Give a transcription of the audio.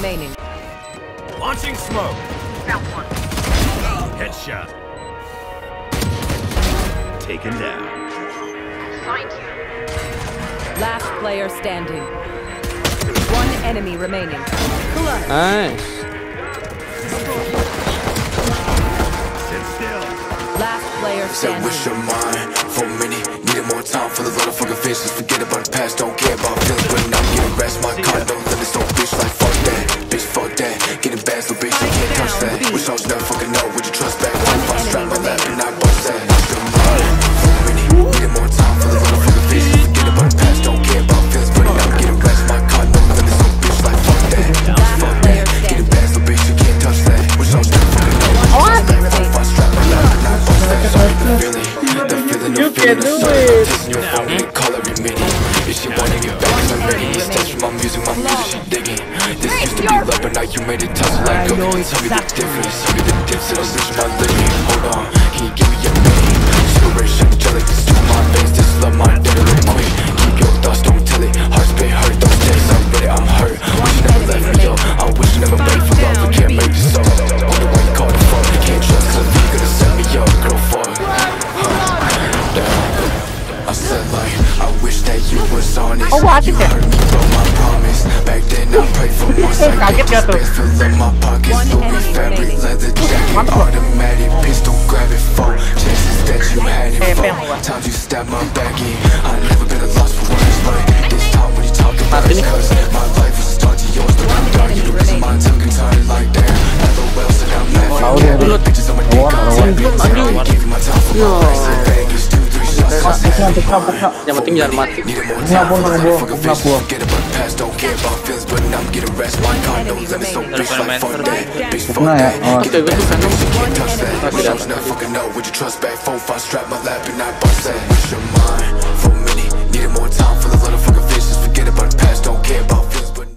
remaining. Launching smoke. Headshot. Taken down. Last player standing. One enemy remaining. Clutch. Nice. Sit still. Last player Said wish standing. your mind for a minute. Needed more time for the little fucking faces. Forget about the past, don't that. Wish I was never fucking know, would you trust back? One if I strap my lap and I bust that. Wish your mind for a minute. Needed more time for the little fucking faces. Forget about the past, don't care about feelings. When I'm getting rest, my condo living so bitch like fuck that. Fuck that. Getting bad, so bitch, you can't touch that. Wish I never fucking know, would you trust back? One if strap my lap and I bust that. Sorry, the feeling, the feeling, the feeling. of sorry. Testing your phone digging. This used to be love, but now you made it tough like go. Tell me the difference, tell me the difference. I'll switch my living. Hold on, can you give me your name? Inspiration, jelly, this to my veins. This love, my real quick. Keep your thoughts, don't tell it. Hearts been hurt, those days I'm ready, I'm hurt. Wish you never left me, yo. I wish you never wait for love. We can't make this up. Why you call it fuck. Can't trust, cause I think gonna set me up, girl, fuck. I said like, I wish that you was honest Oh, what? You kaget gak tuh? Space filling my pockets One Louis enemy fabric, leather jacket Automatic pistol, grab it for Chances that you had it Eh, for. Times you stabbed my back in I never been a loss for words But this time when you talk about it Cause my life was a start yours But I'm dark, you the reason my tongue can turn it like that LOL said I'm laughing Bitches on my dick, I'm tapping Give you my time for my price In Vegas, two, three shots Yang penting jangan mati. Need it more Nggak, time gua for nggak, the gua fucking nggak, vision. gua. Forget about the past, don't care about feelings, but I'm getting rest. My condo living so bitch like fuck that, bitch fuck that. Get the best I know, you can't touch that. enemy Wish I was never fucking know. Would you trust back? Four, five, strap my lap and I bust that. Wish your mind